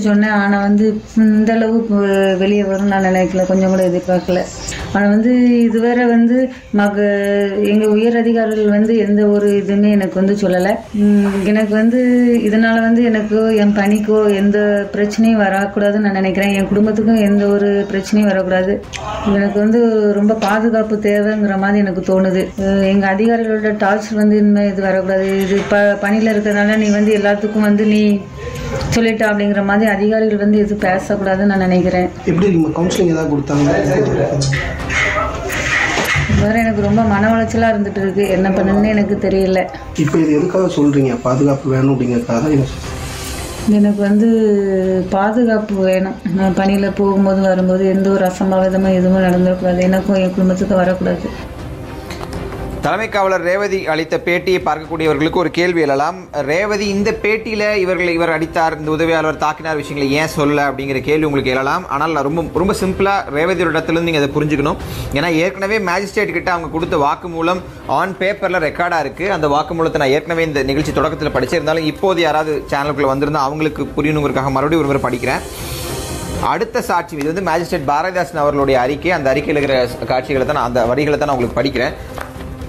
சொன்னேன். ஆனால் வந்து இந்த அளவு வெளியே வரும் நான் நினைக்கல. கொஞ்சம் கூட எதிர்பார்க்கல. ஆனால் வந்து இதுவரை வந்து மக எங்கள் உயர் அதிகாரிகள் வந்து எந்த ஒரு இதுவுமே எனக்கு வந்து சொல்லலை. எனக்கு வந்து இதனால் வந்து எனக்கு என் பணிக்கோ எந்த பிரச்சனையும் வரக்கூடாதுன்னு நான் நினைக்கிறேன். என் குடும்பத்துக்கும் எந்த ஒரு பிரச்சனையும் வரக்கூடாது. எனக்கு வந்து ரொம்ப பாதுகாப்பு தேவைங்கிற மாதிரி எனக்கு தோணுது. அஹ் எங்க அதிகாரிகளோட டார்ச்சர் வந்து இனிமேல் இது வரக்கூடாது. இது ப பணியில் இருக்கிறதுனால நீ வந்து எல்லாத்துக்கும் வந்து நீ சொல்லிட்ட அப்படிங்கிற மாதிரி அதிகாரிகள் வந்து எதுவும் பேசக்கூடாதுன்னு நான் நினைக்கிறேன். எப்படி கவுன்சிலிங் ஏதாவது கொடுத்தாங்க? வேற எனக்கு ரொம்ப மன உளைச்சலாக இருந்துட்டு இருக்கு. என்ன பண்ணுன்னு எனக்கு தெரியல. இப்போ இது எதுக்காக சொல்கிறீங்க பாதுகாப்பு வேணும் அப்படிங்கிறதுக்காக எனக்கு வந்து பாதுகாப்பு வேணும். நான் பணியில் போகும்போது வரும்போது எந்த ஒரு அசம்பாவிதமும் எதுவும் நடந்துடக்கூடாது. எனக்கும் என் குடும்பத்துக்கும் வரக்கூடாது. தலைமை காவலர் ரேவதி அளித்த பேட்டியை பார்க்கக்கூடியவர்களுக்கு ஒரு கேள்வி எழலாம். ரேவதி இந்த பேட்டியில் இவர்களை இவர் அடித்தார் இந்த உதவியாளர் தாக்கினார் விஷயங்களை ஏன் சொல்ல அப்படிங்கிற கேள்வி உங்களுக்கு எழலாம். ஆனால் ரொம்ப ரொம்ப சிம்பிளாக ரேவதியோட இடத்துலேருந்து நீங்கள் அதை புரிஞ்சுக்கணும். ஏன்னா ஏற்கனவே மேஜிஸ்ட்ரேட் கிட்ட அவங்க கொடுத்த வாக்குமூலம் ஆன் பேப்பரில் ரெக்கார்டாக இருக்குது அந்த வாக்குமூலத்தை நான் ஏற்கனவே இந்த நிகழ்ச்சி தொடக்கத்தில் படிச்சிருந்தாலும் இப்போது யாராவது சேனலுக்குள்ளே வந்திருந்தா அவங்களுக்கு புரியணுங்கிறதுக்காக மறுபடியும் ஒரு முறை படிக்கிறேன். அடுத்த சாட்சி இது வந்து மேஜிஸ்ட்ரேட் பாரதிதாசன் அவர்களுடைய அறிக்கை. அந்த அறிக்கையில் இருக்கிற காட்சிகளை தான் நான் அந்த வரிகளை தான் நான் உங்களுக்கு படிக்கிறேன்.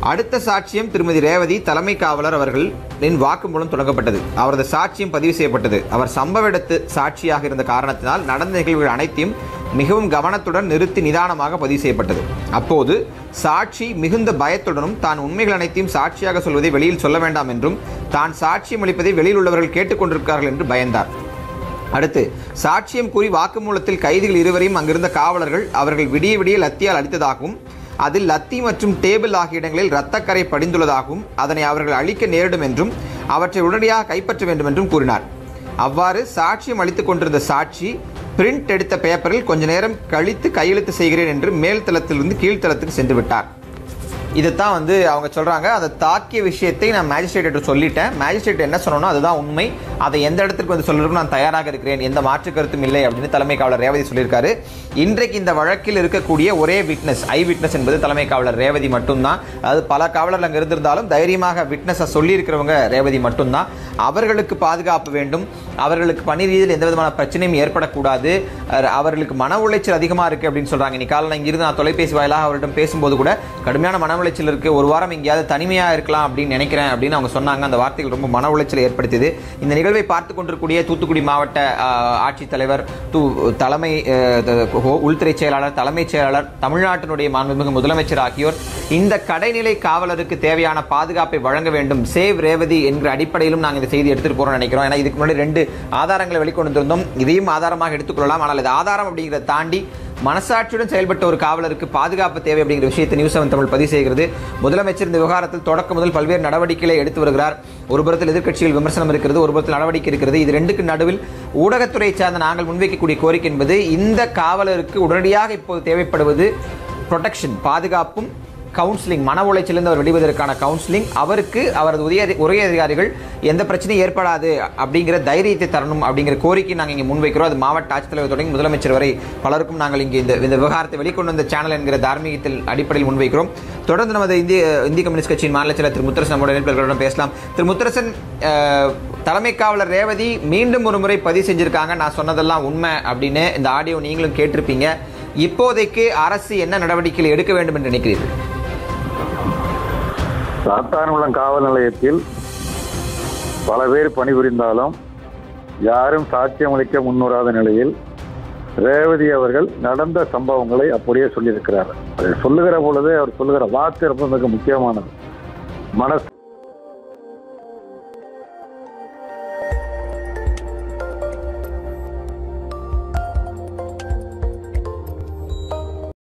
அடுத்த சாட்சியம் திருமதி ரேவதி தலைமை காவலர் அவர்களின் வாக்குமூலம் தொடங்கப்பட்டது. அவரது சாட்சியம் பதிவு செய்யப்பட்டது. அவர் சம்பவ இடத்து சாட்சியாக இருந்த காரணத்தினால் நடந்த நிகழ்வுகள் அனைத்தையும் மிகவும் கவனத்துடன் நிறுத்தி நிதானமாக பதிவு செய்யப்பட்டது. அப்போது சாட்சி மிகுந்த பயத்துடனும் தான் உண்மைகள் அனைத்தையும் சாட்சியாக சொல்வதை வெளியில் சொல்ல வேண்டாம் என்றும் தான் சாட்சியம் அளிப்பதை வெளியில் உள்ளவர்கள் கேட்டுக்கொண்டிருக்கிறார்கள் என்று பயந்தார். அடுத்து சாட்சியம் கூறி வாக்குமூலத்தில் கைதிகள் இருவரையும் அங்கிருந்த காவலர்கள் அவர்கள் விடிய விடிய லத்தியால் அடித்ததாகவும் அதில் லத்தி மற்றும் டேபிள் ஆகிய இடங்களில் இரத்தக்கரை படிந்துள்ளதாகவும் அதனை அவர்கள் அழிக்க நேரிடும் என்றும் அவற்றை உடனடியாக கைப்பற்ற வேண்டும் என்றும் கூறினார். அவ்வாறு சாட்சியம் அளித்துக் கொண்டிருந்த சாட்சி பிரிண்ட் எடுத்த பேப்பரில் கொஞ்ச நேரம் கழித்து கையெழுத்து செய்கிறேன் என்று மேல் தளத்திலிருந்து கீழ்த்தளத்துக்கு சென்று விட்டார். இதைத்தான் வந்து அவங்க சொல்கிறாங்க அதை தாக்கிய விஷயத்தை நான் மேஜிஸ்ட்ரேட் சொல்லிட்டேன். மேஜிஸ்ட்ரேட் என்ன சொன்னோனோ அதுதான் உண்மை. அதை எந்த இடத்துக்கு வந்து சொல்றதுக்கு நான் தயாராக இருக்கிறேன்? எந்த மாற்று கருத்தும் இல்லை அப்படின்னு தலைமை காவலர் ரேவதி சொல்லியிருக்காரு. இன்றைக்கு இந்த வழக்கில் இருக்கக்கூடிய ஒரே விட்னஸ் ஐ விட்னஸ் என்பது தலைமை காவலர் ரேவதி மட்டும்தான். அதாவது பல காவலர்கள் அங்கே இருந்திருந்தாலும் தைரியமாக விட்னஸை சொல்லியிருக்கிறவங்க ரேவதி மட்டும்தான். அவர்களுக்கு பாதுகாப்பு வேண்டும். அவர்களுக்கு பணி ரீதியில் எந்த விதமான பிரச்சனையும் ஏற்படக்கூடாது. அவர்களுக்கு மன உளைச்சல் அதிகமாக இருக்குது அப்படின்னு சொல்கிறாங்க இன்னைக்கு காலையில் இங்கிருந்து நான் தொலைபேசி வாயிலாக அவர்களிடம் பேசும்போது கூட கடுமையான மன உளைச்சல் இருக்குது ஒரு வாரம் எங்கேயாவது தனிமையாக இருக்கலாம் அப்படின்னு நினைக்கிறேன் அப்படின்னு அவங்க சொன்னாங்க. அந்த வார்த்தைகள் ரொம்ப மன உளைச்சலை ஏற்படுத்தியது. இந்த நிகழ்வை பார்த்து கொண்டிருக்கூடிய தூத்துக்குடி மாவட்ட ஆட்சித்தலைவர் தூ தலைமை உள்துறை செயலாளர் தலைமைச் செயலாளர் தமிழ்நாட்டினுடைய மாண்புமிகு முதலமைச்சர் ஆகியோர் இந்த கடைநிலை காவலருக்கு தேவையான பாதுகாப்பை வழங்க வேண்டும். சேவ் ரேவதி என்கிற அடிப்படையிலும் நாங்கள் இந்த செய்தி எடுத்துட்டு போகிறோம் நினைக்கிறோம். ஏன்னா இதுக்கு முன்னாடி ரெண்டு ஆதாரங்களை வெளிக்கொண்டு இருந்தோம் இதையும் ஆதாரமாக எடுத்துக்கொள்ளலாம் ஆனால் இது ஆதாரம் அப்படிங்கிறத தாண்டி மனசாட்சியுடன் செயல்பட்ட ஒரு காவலருக்கு பாதுகாப்பு தேவை அப்படிங்கிற விஷயத்தை நியூஸ் செவன் தமிழ் பதிவு செய்கிறது. முதலமைச்சர் இந்த விவகாரத்தில் தொடக்கம் முதல் பல்வேறு நடவடிக்கைகளை எடுத்து வருகிறார். ஒரு புறத்தில் எதிர்க்கட்சிகள் விமர்சனம் இருக்கிறது ஒரு புறத்தில் நடவடிக்கை இருக்கிறது. இது ரெண்டுக்கு நடுவில் ஊடகத்துறை சார்ந்த நாங்கள் முன்வைக்கக்கூடிய கோரிக்கை என்பது இந்த காவலருக்கு உடனடியாக இப்போது தேவைப்படுவது ப்ரொடெக்ஷன் பாதுகாப்பும் கவுன்சிலிங் மன உளைச்சலிருந்து அவர் வெளிவதற்கான கவுன்சிலிங் அவருக்கு அவரது உரிய உரிய அதிகாரிகள் எந்த பிரச்சனையும் ஏற்படாது அப்படிங்கிற தைரியத்தை தரணும் அப்படிங்கிற கோரிக்கை நாங்கள் இங்கே முன்வைக்கிறோம். அது மாவட்ட ஆட்சித்தலைவர் தொடங்கி முதலமைச்சர் வரை பலருக்கும் நாங்கள் இங்கே இந்த இந்த விவகாரத்தை வெளிக்கொண்டு வந்த சேனல் என்கிற தார்மீகத்தில் அடிப்படையில் முன்வைக்கிறோம். தொடர்ந்து நமது இந்திய இந்திய கம்யூனிஸ்ட் கட்சியின் மாநில செயலர் திரு முத்தரசன் நம்முடைய இணைப்பினர்களிடம் பேசலாம். திரு முத்தரசன் தலைமை காவலர் ரேவதி மீண்டும் ஒரு முறை பதிவு செஞ்சிருக்காங்க. நான் சொன்னதெல்லாம் உண்மை அப்படின்னு இந்த ஆடியோ நீங்களும் கேட்டிருப்பீங்க. இப்போதைக்கு அரசு என்ன நடவடிக்கைகள் எடுக்க வேண்டும் என்று நினைக்கிறீர்கள்? சாத்தான்குளம் காவல் நிலையத்தில் பல பேர் பணிபுரிந்தாலும் யாரும் சாட்சியம் அளிக்க முன்வராத நிலையில் ரேவதி அவர்கள் நடந்த சம்பவங்களை அப்படியே சொல்லியிருக்கிறார். அதை சொல்லுகிற பொழுது அவர் சொல்லுகிற வார்த்தை ரொம்ப மிக முக்கியமானது. மனசு